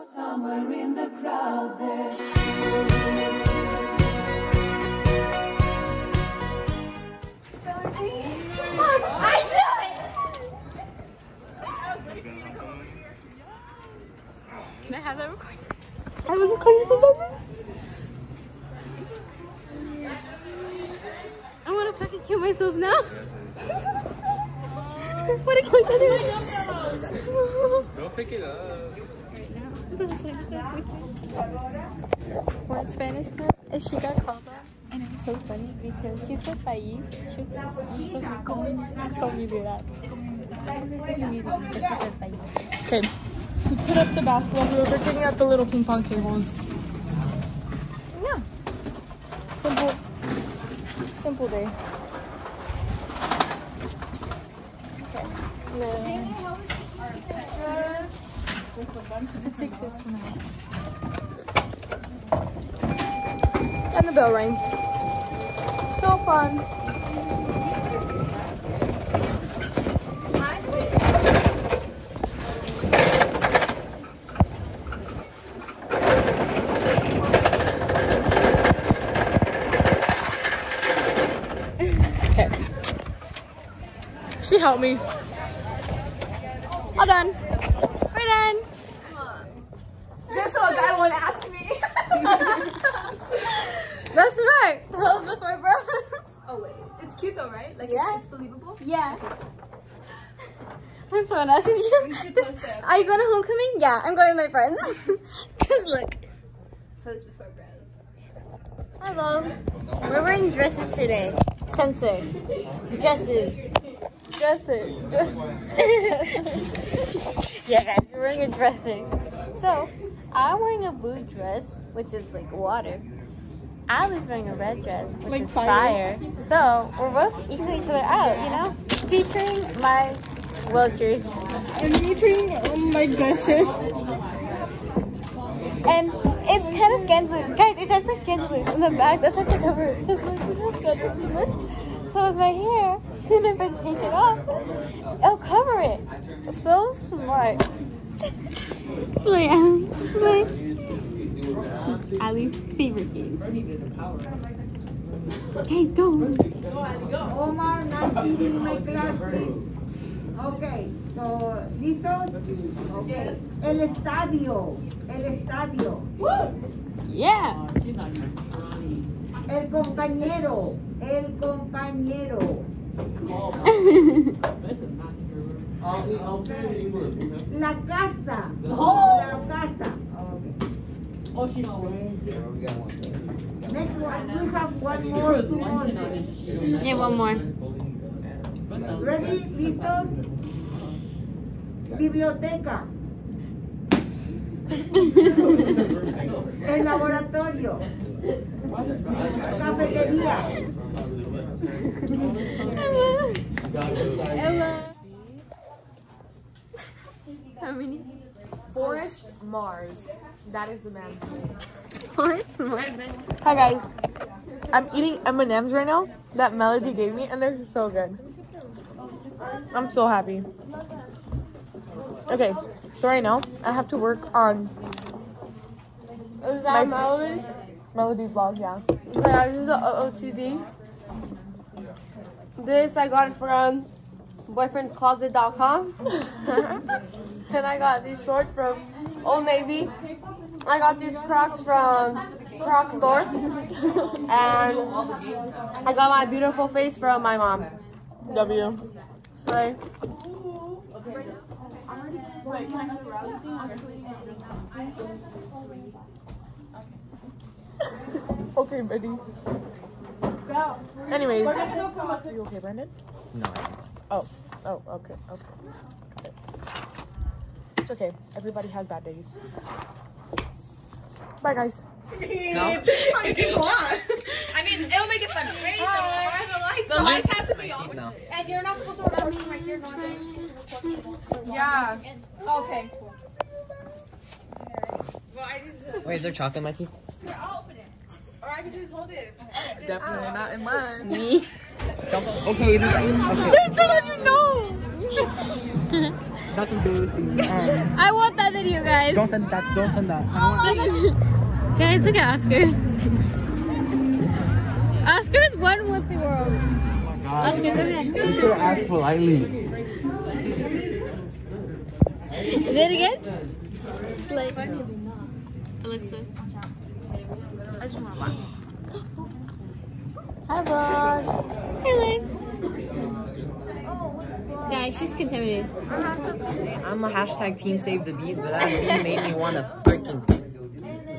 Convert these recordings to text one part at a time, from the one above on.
Somewhere in the crowd there. Can I have that recording? I was recording something. I want to fucking kill myself now. what a click on it. Go pick it up. We're in Spanish class and she got called out. And it was so funny because she said país. She was like, comunidad. She said comunidad, but she said país. Okay. We put up the basketball hoops. We're taking out the little ping pong tables. Yeah. Simple. Simple day. Okay. Now. To take this one out. And the bell rang. So fun. She helped me. All done. We're done. Just so a guy won't ask me. That's right. That was before bros. Always. It's cute though, right? Like Yeah. it's, it's believable. Yeah. My phone asks you. should This- post it. Are you going to homecoming? Yeah, I'm going with my friends. Cause look. Post before bros. Hello. We're wearing dresses today. Censor. Dresses. Dresses. yeah, guys, we're wearing a dresser. So, I'm wearing a blue dress, which is like water. Ali's wearing a red dress, which Like is fire. fire. So, we're both equaling each other out, you know? Featuring my Welchers. And featuring oh my gushes. And it's kind of scandalous. Guys, it's actually scandalous in the back. That's what the cover is. Because look, look how scandalous it is. So is my hair. And if I take it off, it'll cover it. So smart. Slay, Ali. Slay. Ali's favorite game. Guys, go. Omar, not eating my class, please. Okay, so, ¿listos? Okay. El estadio, el estadio. Yeah. El compañero, el compañero. La casa, la casa. Okay. Next one, we have one more, two more. Yeah, one more. Ready? ¿Listos? Biblioteca. El laboratorio. Cafetería. Ella. How many? Forrest Mars. That is the man's name. What's more? Hi guys. I'm eating M&M's right now that Melody gave me and they're so good. I'm so happy. Okay, so right now I have to work on Is My- that Melody's? Melody vlog, yeah. Yeah, this is a OOTD. This I got from boyfriendscloset.com. and I got these shorts from Old Navy. I got these Crocs from Crocs store. and I got my beautiful face from my mom. W. So Okay, buddy. Anyways. Are you okay, Brandon? No. Oh, oh, okay, okay. Got it. It's okay. Everybody has bad days. Bye, guys. No? I mean, it'll make it fun. Ready? The lights have to be on. teeth now. And you're not supposed to record from right here. No, you're supposed to record from yeah. Okay, cool. Uh, Wait, is there chocolate in my teeth? Or I can just hold it. Definitely ah. not in mine. Okay, okay. There's still on your nose! That's embarrassing. Um, I want that video, guys. don't send that. Don't send that. I want guys, look at Oscar. Oscar is one with the world. Oscar, look at You could have asked politely. Do it again. Slay. Alexa. Hi, vlog. Hello. Guys, she's contaminated. I'm a hashtag team save the bees, but that bee made me want to freaking.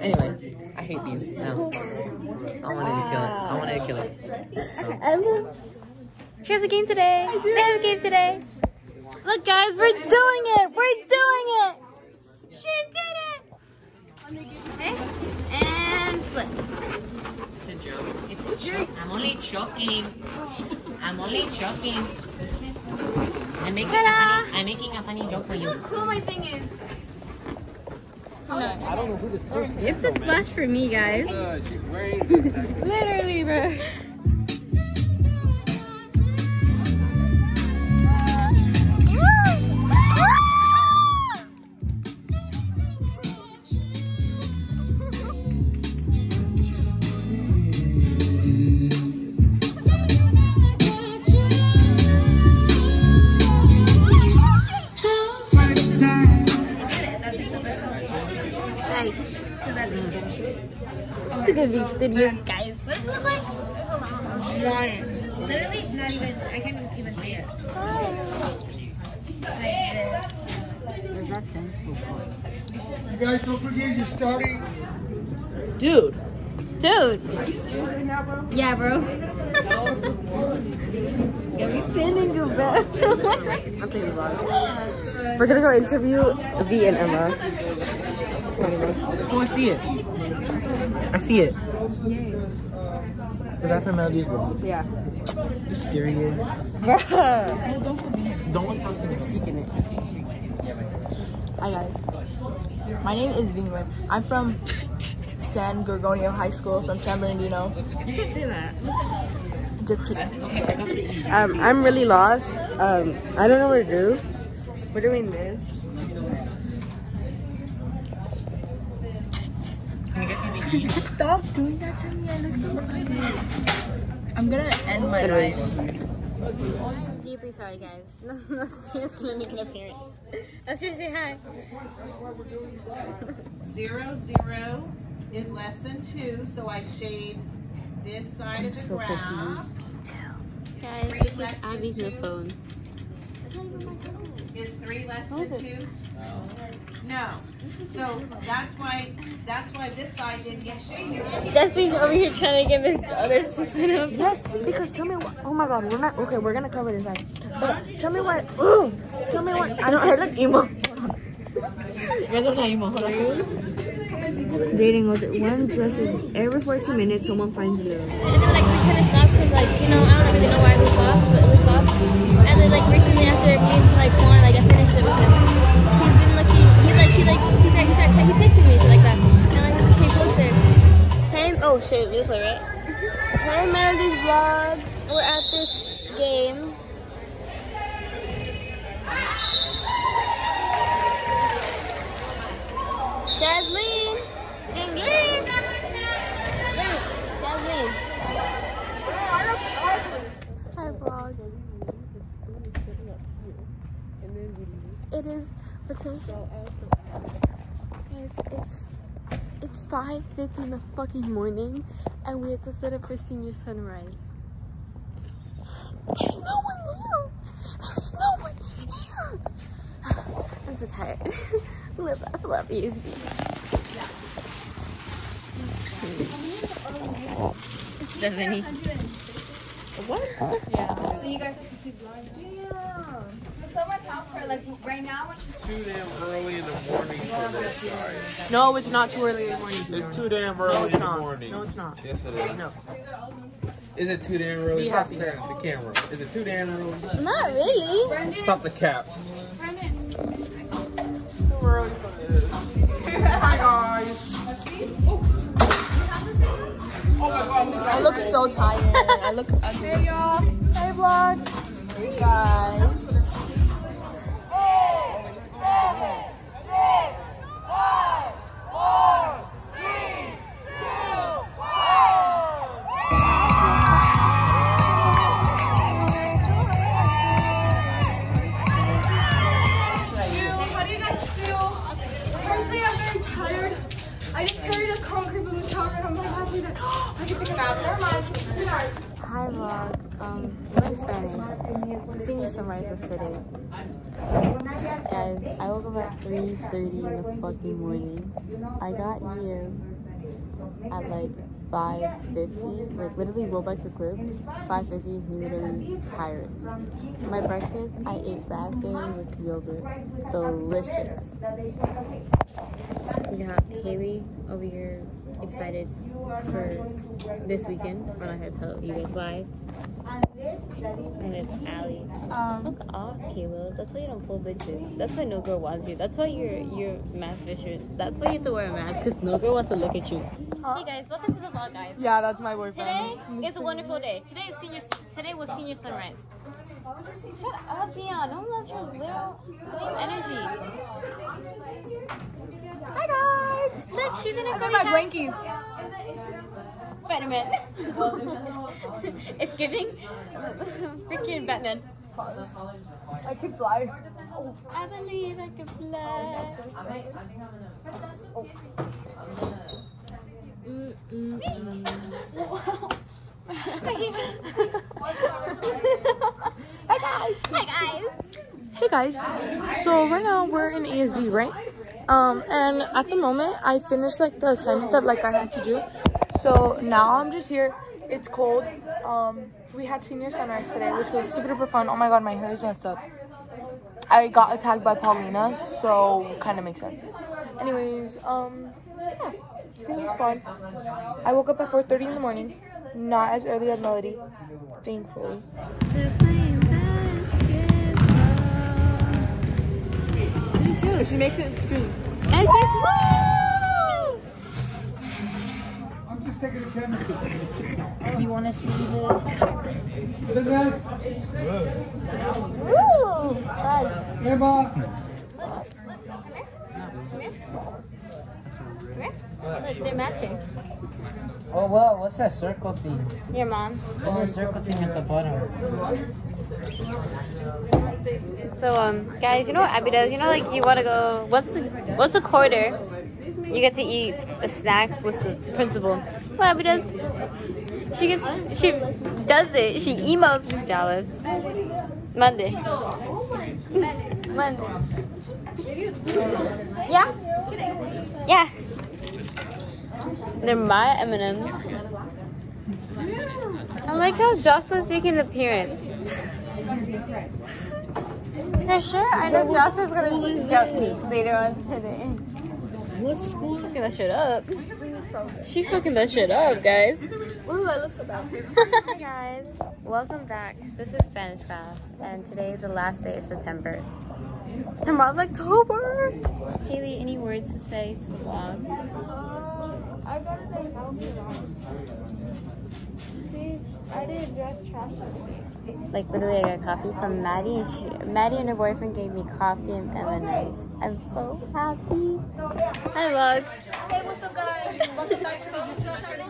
Anyway, I hate bees now. I wanted to kill it. I wanted to kill it. So. Emma. She has a game today. They have a game today. Look, guys, we're doing it. We're doing it. She did it. Okay. And flip. It's a joke. It's a joke. I'm only joking. I'm only joking. I'm making, a funny, I'm making a funny joke for you. Look how cool my thing is. No. I don't know who this person is. It's a splash for me, guys. Uh, Literally, bro. These videos, guys. Look like? Giant. Literally, not even, I can't even see it. You guys don't forget you're starting. Dude. Dude. Yeah, bro. Got me spinning you. I'm a vlog. We're gonna go interview V and Emma. Oh, I see it. I see it. Is that from Melody's Vlog? Yeah. You serious? Bruh. Don't Speak in it. Hi guys. My name is Vingwen. I'm from San Gorgonio High School from San Bernardino. You can say that. Just kidding. Um, I'm really lost. Um, I don't know what to do. We're doing this. Stop doing that to me. I look so ugly. I'm gonna end my life. I'm deeply sorry, guys. Nasir's gonna make an appearance. Nasir, say hi. Zero, zero is less than two, so I shade this side of the so graph. Guys, this is Abby's new phone. Is three less than two? Oh. No. So that's why, that's why this side didn't get shaded. Destiny's over here trying to get Miss Others to sign up. Yes, because tell me what. Oh my god, we're not. Okay, we're gonna cover this side. But tell me what. Ooh, tell me what. I don't. I look emo. You guys are not emo, you? Dating was it one dress every 14 minutes someone finds new. And then like we kind of stopped because like you know I don't really know why we stopped, but we stopped. And then like recently after me and like Juan like I finished it with him, he's been looking. He's like he like he started he started he texted me like that, and like came closer. Hey, oh shit, this way right? Mm-hmm. Hey, Melody's vlog. We're at this game. Jasmine! Jasmine! Jasmine! Hi vlog. It is what time? Guys, it's it's 5.50 in the fucking morning and we had to set up for senior sunrise. There's no one here! There's no one here! I'm so tired. love, I love you, Stephanie. What? Yeah. So you guys have to keep vlogging. Damn. So someone help her, like right now. When she's too damn early in the morning for this, guys. No, it's not too early in the morning. It's too damn early it's in the not. morning. No, it's not. Yes, it is. No. Is it too damn early? Be Stop happy. staring at the camera. Is it too damn early? Not really. Stop the cap. Hi guys. Oh my god, I look so tired. I look ugly. Hey y'all. Hey vlog. Hey guys. Sunrise was today. Guys, I woke up at 3.30 in the fucking morning. I got here at like 5.50. Like literally rolled back the clip. 5.50, me literally tired. My breakfast, I ate raspberry with yogurt. Delicious. We got Haley over here excited for this weekend. I'm not gonna tell you guys why. And it's Allie. Um, Fuck off, Caleb. That's why you don't pull bitches. That's why no girl wants you. That's why you're you're mask vicious. That's why you have to wear a mask because no girl wants to look at you. Hey guys, welcome to the vlog, guys. yeah, that's my boyfriend. Today is a wonderful day. Today is senior. Today was senior sunrise. Shut up, Dion. One loves your little, little energy. Hi guys. Look, she's in a I got girly my blankie. Spider-Man. it's giving freaking Batman. I can fly. I believe I can fly. Mm, mm, mm. Hi guys. Hi guys. Hey guys. So right now we're in ESV, right? Um, and at the moment I finished like the assignment that like I had to do. So now I'm just here. It's cold. Um, we had senior sunrise today, which was super duper fun. Oh my god, my hair is messed up. I got attacked by Paulina, so kind of makes sense. Anyways, um, yeah, was fun. I woke up at 4:30 in the morning, not as early as Melody, thankfully. She makes it scream. And she's woo! You want to see this? Woo! Bugs. Look, look, come here. Come here. Come here. Look, they're matching. Oh wow, what's that circle thing? Your mom. What's the circle thing at the bottom? So, um, guys, you know what Abby does? You know, like, you want to go, once a, once a quarter, you get to eat the snacks with the principal. What Abby does? She gets, she does it. She emails Miss Jollis. Monday. Monday. Yeah? Yeah. They're my M&M's. I like how Jocelyn's making an appearance. For sure, I know Jocelyn's gonna see Jocelyn later on today. What school? Fucking that shit up. She fucking that shit up, guys. Ooh, I look so bad. Hi guys, welcome back. This is Spanish class, and today is the last day of September. Tomorrow's October. Haley, any words to say to the vlog? Uh, I got a nice outfit See, I didn't dress trash Like literally, I got coffee from Maddie. and She, Maddie and her boyfriend gave me coffee and M&M's. I'm so happy. Hi vlog. Hey, what's up, guys? Welcome back to the YouTube channel.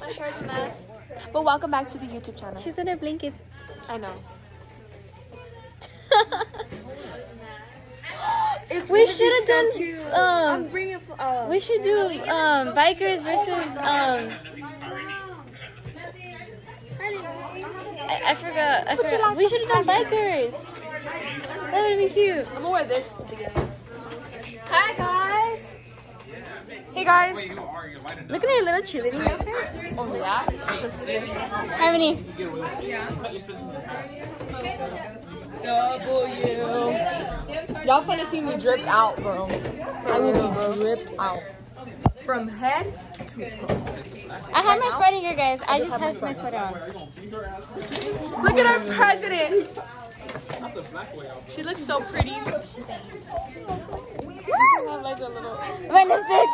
My hair's a mess. But welcome back to the YouTube channel. She's in her blanket. I know. we should have done. Um, I'm bringing. Uh, we should do um bikers versus um. I, I forgot. I forgot. We should have done bikers. That would have been cute. I'm gonna wear this to the beginning. Hi, guys. Hey, guys. Look at her little cheerleading outfit. Oh, yeah? Harmony. W. Y'all finna see me drip out, bro. I will be drip out. From head to toe. I have my sweater here, guys. I just have my sweater on. Look at our president. She looks so pretty. I have like. My lipstick.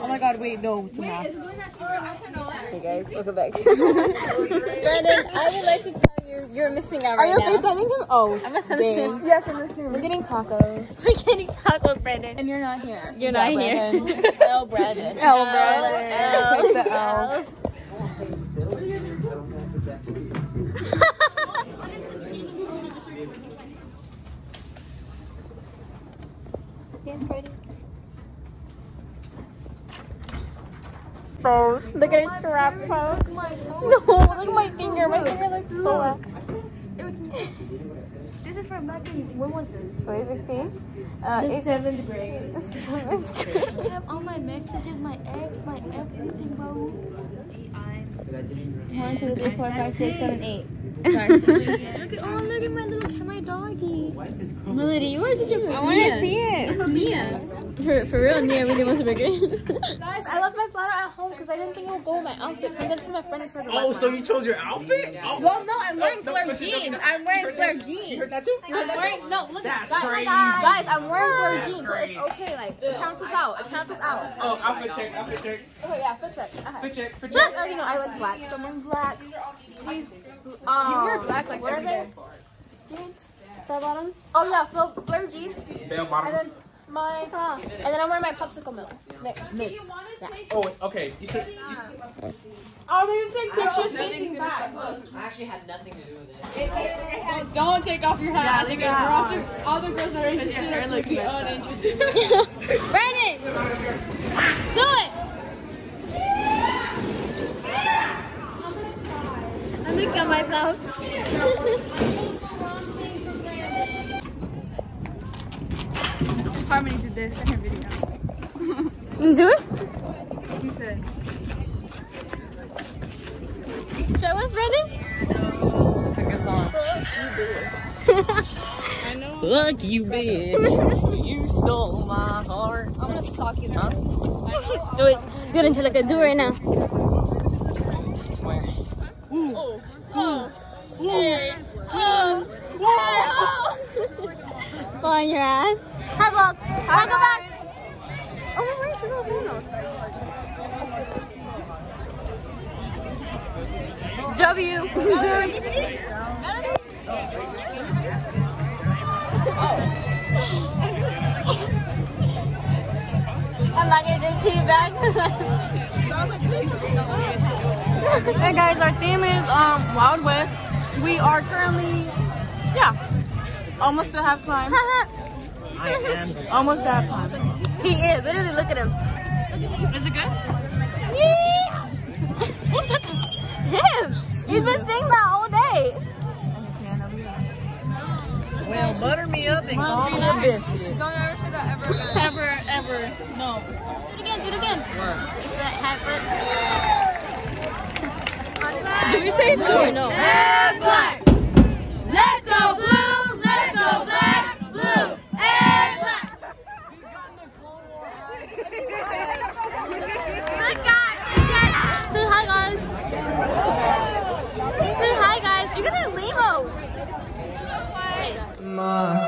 Oh my god, wait, no, it's a mask. Hey guys, welcome back. Brandon, I would like to tell you you're missing out Are right you now. FaceTiming him? Oh, I'm a dang. Simpson. Yes, I'm listening. We're getting tacos. We're getting tacos, Brandon. And you're not here. You're Yeah, not here. Brandon. L. Brandon. L. Brandon. Look at his giraffe pose. No, look at my finger. My finger looks so bad. This is from back in, when was this? 2016? Uh, The seventh grade. Seventh grade. I have all my messages, my ex, my everything, bro. One, two, three, four, five, six, seven, eight. look at, oh, look at my little, my doggy. Melody, you are such a I want to see it. It's Mia. For, for real, Nia really wants a burger. Guys, I left my platter at home because I didn't think it would go with my outfit. So I'm gonna see my friend says Oh, so you chose your outfit? Oh, Well, no, I'm wearing no, flare no, jeans. I'm wearing flare jeans. You heard that too? You I'm that wearing, no, look That's guys, crazy. guys, I'm wearing flare That's jeans, so it's okay. Like, it counts us out. It counts us out. Oh, outfit check, outfit check. Okay, yeah, fit check. Okay. Fit check, fit You guys check. already know I like black, so I'm wearing black. These, um, You wear black, like, what are? Jeans, bell bottoms. Oh yeah, so flare jeans, Bell bottoms. Then my, and then I'm wearing my popsicle milk mix. mix. Yeah. Oh, okay. You should. You should Oh, we didn't take pictures facing back. I actually had nothing to do with it. Don't take off your hat. Yeah, because leave your hat all the- All the girls that are interested your hair are looks completely messed up. uninterested. Brandon! Do it! I look at myself. Harmony did this in her video. Do it? He said. Show us, Brandon. It's a good song. Fuck you, bitch. you stole my heart. I'm gonna sock you. Huh? Do it. Do it, Angelica. Do it right now. Where? Go on your ass. Hi, vlog. Hi, go back. Oh, my where's the Filipinos? W. I'm not gonna do tea back. Hey guys, our theme is um Wild West. We are currently, yeah, almost to halftime. I am. Almost to halftime. he is. Literally, look at him. Is it good? Yeah. Him. He's been saying that all day. Well, butter me up and call me a biscuit. Don't ever say that ever again. Ever, ever, no. Do it again. Do it again. Where? That habit. Do we say it too? No. And black. Let's go blue. Let's go black. Blue and black. Good guy. Good guy. Say hi, guys. Say hi, guys. You guys are limos. There you go. My